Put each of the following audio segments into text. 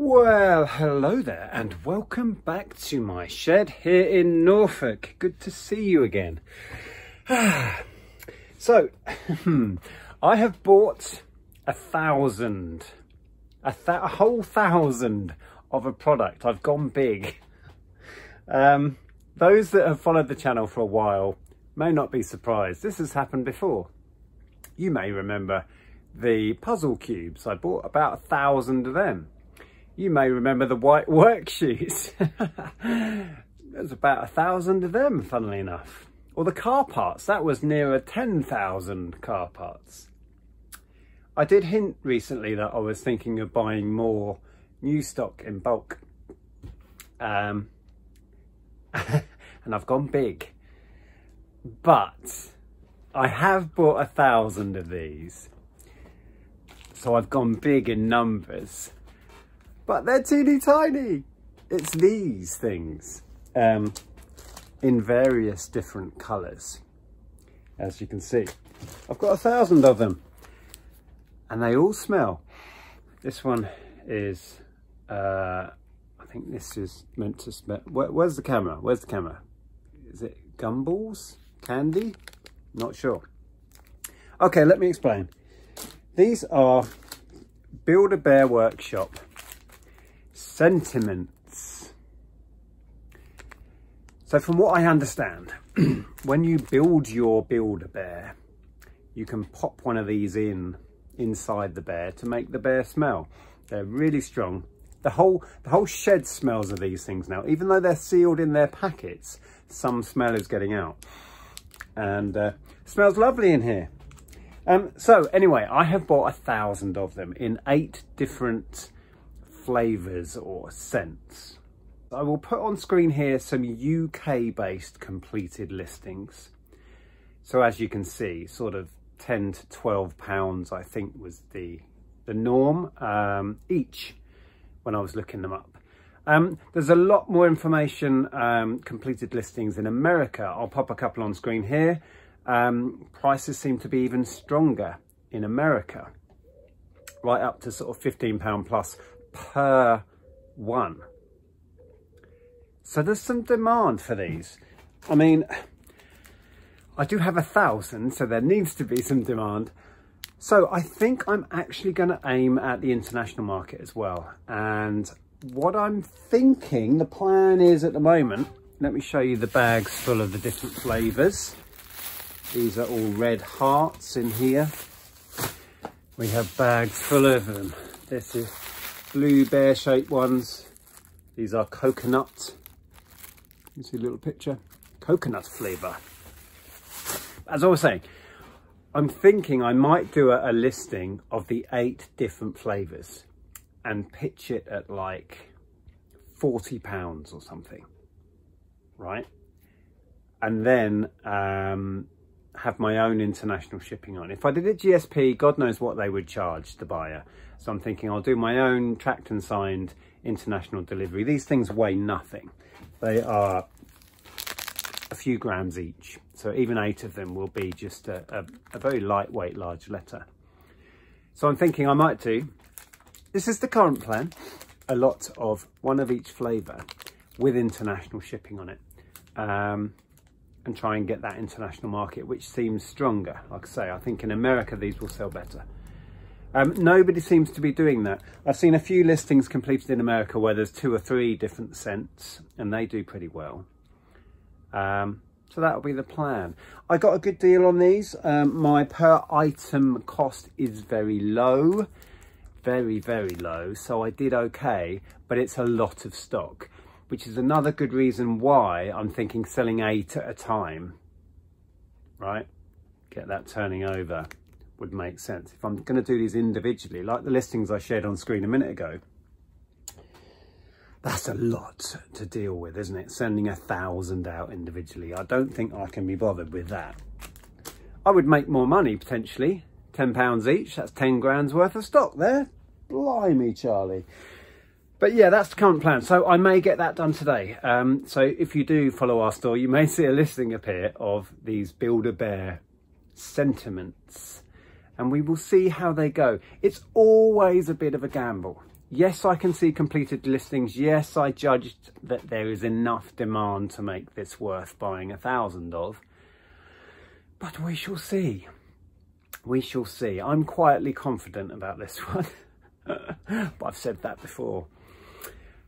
Well, hello there and welcome back to my shed here in Norfolk. Good to see you again. so, I have bought a thousand, a, th a, whole thousand of a product. I've gone big. Um, those that have followed the channel for a while may not be surprised. This has happened before. You may remember the puzzle cubes. I bought about a thousand of them. You may remember the white worksheets. There's about a thousand of them, funnily enough. Or the car parts, that was nearer 10,000 car parts. I did hint recently that I was thinking of buying more new stock in bulk. Um, and I've gone big. But I have bought a thousand of these. So I've gone big in numbers but they're teeny tiny. It's these things um, in various different colours, as you can see. I've got a thousand of them and they all smell. This one is, uh, I think this is meant to smell, Where, where's the camera? Where's the camera? Is it gumballs? Candy? Not sure. Okay, let me explain. These are Build-A-Bear Workshop Scentiments. So from what I understand, when you build your Build-A-Bear, you can pop one of these in inside the bear to make the bear smell. They're really strong. The whole, the whole shed smells of these things now. Even though they're sealed in their packets, some smell is getting out. And uh, smells lovely in here. Um, so anyway, I have bought a thousand of them in eight different flavours or scents. I will put on screen here some UK based completed listings. So as you can see, sort of 10 to 12 pounds, I think was the, the norm um, each when I was looking them up. Um, there's a lot more information, um, completed listings in America. I'll pop a couple on screen here. Um, prices seem to be even stronger in America, right up to sort of £15 plus per one. So there's some demand for these. I mean, I do have a thousand, so there needs to be some demand. So I think I'm actually going to aim at the international market as well. And what I'm thinking, the plan is at the moment, let me show you the bags full of the different flavours. These are all red hearts in here. We have bags full of them. This is blue bear shaped ones. These are coconut. You see a little picture? Coconut flavour. As I was saying, I'm thinking I might do a, a listing of the eight different flavours and pitch it at like 40 pounds or something, right? And then um, have my own international shipping on. If I did it GSP, God knows what they would charge the buyer. So I'm thinking I'll do my own tracked and signed international delivery. These things weigh nothing. They are a few grams each. So even eight of them will be just a, a, a very lightweight large letter. So I'm thinking I might do, this is the current plan, a lot of one of each flavour with international shipping on it. Um, and try and get that international market, which seems stronger. Like I say, I think in America, these will sell better. Um, nobody seems to be doing that. I've seen a few listings completed in America where there's two or three different scents and they do pretty well. Um, so that'll be the plan. I got a good deal on these. Um, my per item cost is very low, very, very low. So I did okay, but it's a lot of stock which is another good reason why I'm thinking selling eight at a time, right? Get that turning over would make sense. If I'm going to do these individually, like the listings I shared on screen a minute ago, that's a lot to deal with, isn't it? Sending a thousand out individually. I don't think I can be bothered with that. I would make more money potentially, £10 each. That's 10 grand's worth of stock there. Blimey, Charlie. But yeah, that's the current plan. So I may get that done today. Um, so if you do follow our store, you may see a listing appear of these Build-A-Bear Scentiments. And we will see how they go. It's always a bit of a gamble. yes, I can see completed listings. Yes, I judged that there is enough demand to make this worth buying a thousand of. But we shall see. We shall see. I'm quietly confident about this one. but I've said that before.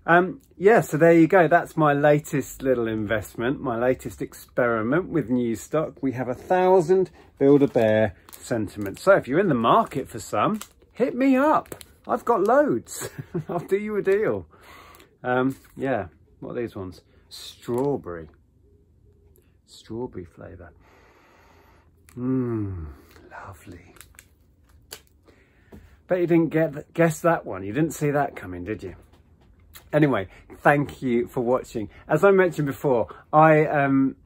Um, yeah, so there you go. That's my latest little investment, my latest experiment with new stock. We have a thousand Build-A-Bear Scentiments. So if you're in the market for some, hit me up. I've got loads. I'll do you a deal. Um, yeah, what are these ones? Strawberry. Strawberry flavour. Mmm, lovely. Bet you didn't get guess that one. You didn't see that coming, did you? Anyway, thank you for watching. As I mentioned before, I um,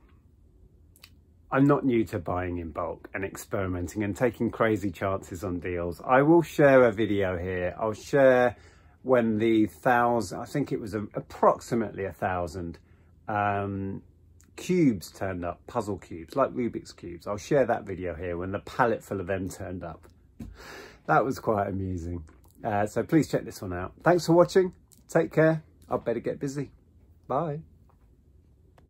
I'm not new to buying in bulk and experimenting and taking crazy chances on deals. I will share a video here. I'll share when the thousand, I think it was a, approximately a thousand um, cubes turned up, puzzle cubes, like Rubik's cubes. I'll share that video here when the pallet full of them turned up. That was quite amusing. Uh, so please check this one out. Thanks for watching. Take care. I'd better get busy. Bye.